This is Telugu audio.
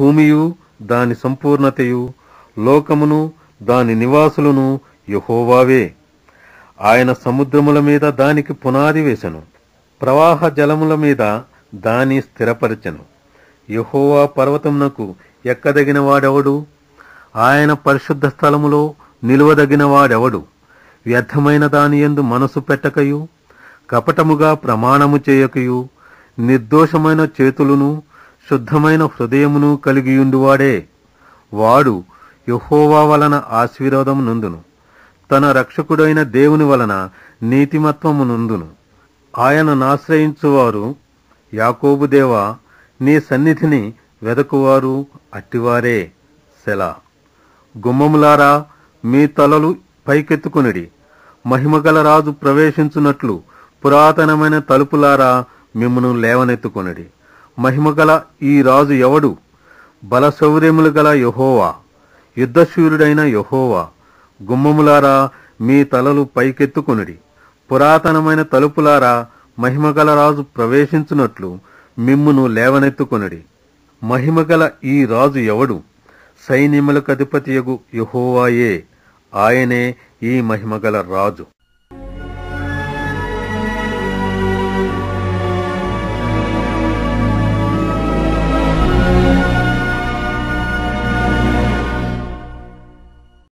భూమియు దాని సంపూర్ణతయు లోకమును దాని నివాసులను యహోవావే. ఆయన సముద్రముల మీద దానికి పునాది వేశను ప్రవాహ జలముల మీద దాని స్థిరపరచను. యహోవా పర్వతమునకు ఎక్కదగిన వాడెవడు ఆయన పరిశుద్ధ స్థలములో నిలువదగిన వాడెవడు వ్యర్థమైన దాని యందు మనసు పెట్టకయు కపటముగా ప్రమాణము చేయకయు నిర్దోషమైన చేతులను శుద్ధమైన హృదయమును కలిగియుండువాడే. వాడు యహోవా వలన ఆశీర్వాదం నుందును. తన రక్షకుడైన దేవుని వలన నీతిమత్వము నుందును. ఆయనను ఆశ్రయించువారు యాకోబు దేవా నీ సన్నిధిని వెదకువారు అట్టివారే. సెలా. గుమ్మములారా మీ తలలు పైకెత్తుకునిడి. మహిమగల రాజు ప్రవేశించున్నట్లు పురాతనమైన తలుపులారా మిమ్మను లేవనెత్తుకొనిడి. మహిమగల ఈ రాజు ఎవడు? బలశౌర్యములు గల యహోవా యుద్ధశూరుడైన యహోవా గుమ్మములారా మీ తలలు పైకెత్తుకొనిడి. పురాతనమైన తలుపులారా మహిమగల రాజు ప్రవేశించున్నట్లు మిమ్మును లేవనెత్తుకొనుడి. మహిమగల ఈ రాజు ఎవడు? సైన్యములకు అధిపతియగు యహోవాయే ఆయనే ఈ మహిమగల రాజు.